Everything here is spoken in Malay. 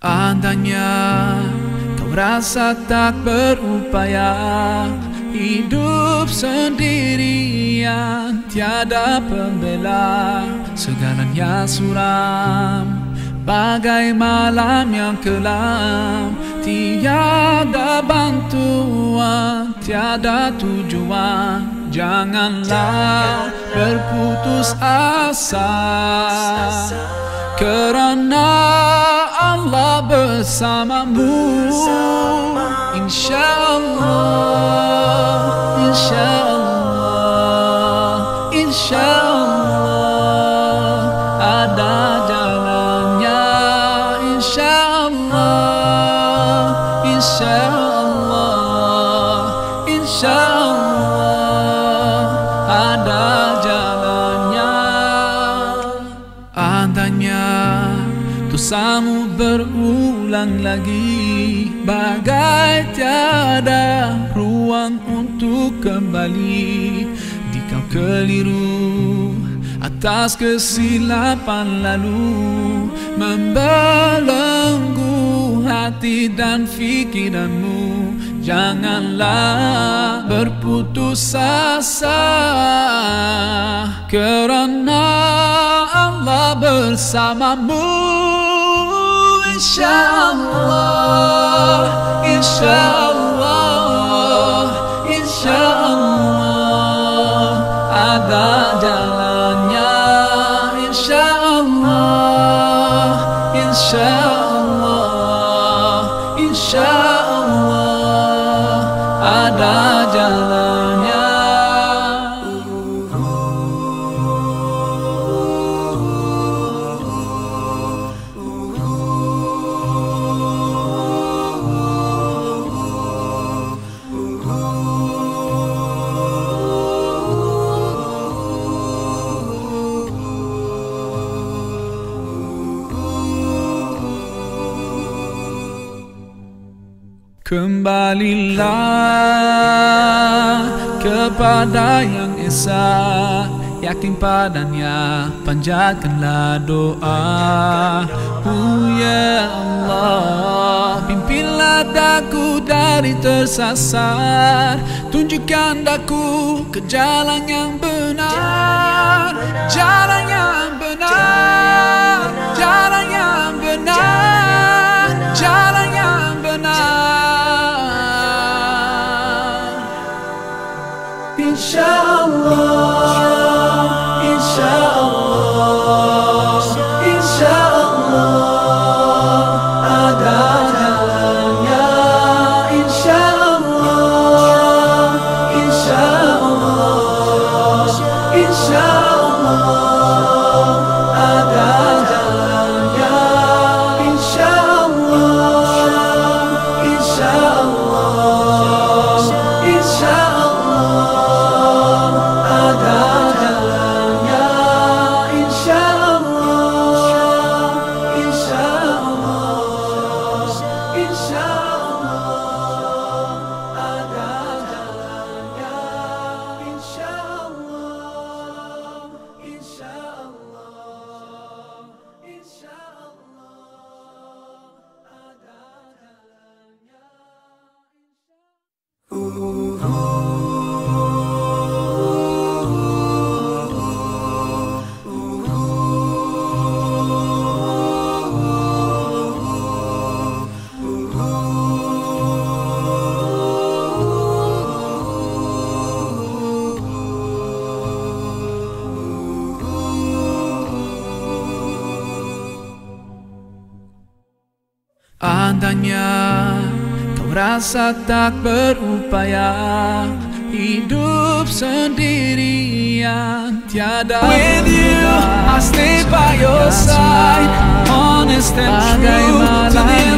andania kau rasa tak berupaya Hidup sendirian tiada pembela Segalanya suram. Bagai malam yang kelam Tiada bantuan, tiada tujuan. Janganlah berputus asa. Kerana Allah bersamamu. InsyaAllah dosamu berulang lagi. Bagai tiada ruang untuk kembali. Di kau keliru atas kesilapan lalu. Membelenggu hati dan fikiranmu. Janganlah berputus asa. Kerana Allah bersamamu Inshallah, inshallah, inshallah. Ada jalannya, inshallah, inshallah. Kembalilah kepada yang esa Yakin padanya panjatkanlah doa. Oh ya Allah Pimpinlah daku dari tersasar. Tunjukkan daku ke jalan yang benar. Jalan yang benar إن شاء الله إن شاء الله andañar. Rasa tak berupaya. Hidup sendirian tiada With you, I stay by your side. Honest and true